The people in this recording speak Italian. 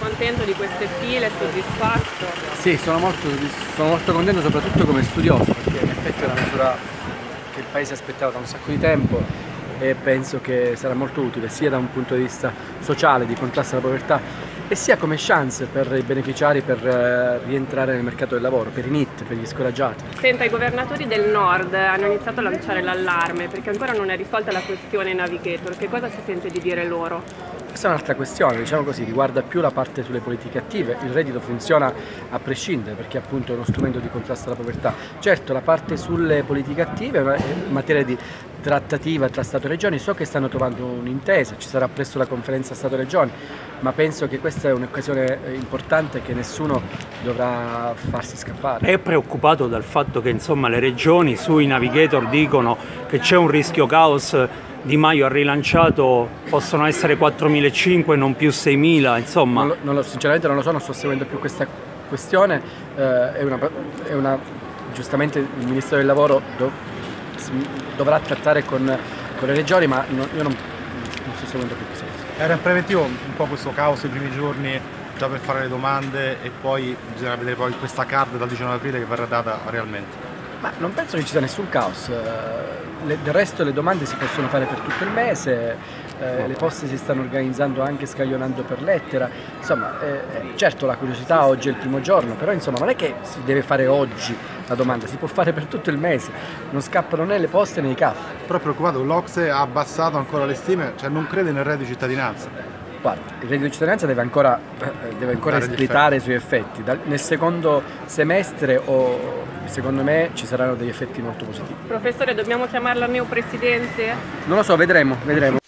contento di queste file, soddisfatto? Sì, sono molto, sono molto contento soprattutto come studioso perché in effetti è una misura che il Paese aspettava da un sacco di tempo e penso che sarà molto utile sia da un punto di vista sociale, di contrasto alla povertà e sia come chance per i beneficiari per eh, rientrare nel mercato del lavoro, per i NIT, per gli scoraggiati. Senta, i governatori del nord hanno iniziato a lanciare l'allarme perché ancora non è risolta la questione navigator. Che cosa si sente di dire loro? Questa è un'altra questione, diciamo così, riguarda più la parte sulle politiche attive. Il reddito funziona a prescindere perché appunto è uno strumento di contrasto alla povertà. Certo, la parte sulle politiche attive è in materia di trattativa tra Stato e Regioni, so che stanno trovando un'intesa, ci sarà presto la conferenza Stato-Regioni, ma penso che questa è un'occasione eh, importante che nessuno dovrà farsi scappare. È preoccupato dal fatto che insomma, le regioni sui navigator dicono che c'è un rischio caos di Maio ha rilanciato possono essere 4.500 non più 6.000 insomma. Non lo, non lo, sinceramente non lo so non sto seguendo più questa questione. Eh, è, una, è, una, giustamente il Ministero del Lavoro do, dovrà trattare con, con, le regioni ma no, io non, non, sto seguendo più questa cosa. Era in preventivo un po' questo caos i primi giorni già per fare le domande e poi bisogna vedere poi questa card dal 19 aprile che verrà data realmente ma non penso che ci sia nessun caos, eh, le, del resto le domande si possono fare per tutto il mese, eh, le poste si stanno organizzando anche scaglionando per lettera, insomma eh, eh, certo la curiosità oggi è il primo giorno, però insomma non è che si deve fare oggi la domanda, si può fare per tutto il mese, non scappano né le poste né i caff. Però è preoccupato, l'Ocse ha abbassato ancora le stime, cioè non crede nel reddito di cittadinanza. Guarda, il reddito di cittadinanza deve ancora, eh, deve ancora espletare i suoi effetti. Dal, nel secondo semestre o secondo me ci saranno degli effetti molto positivi. Professore, dobbiamo chiamarla neopresidente? Non lo so, vedremo, vedremo.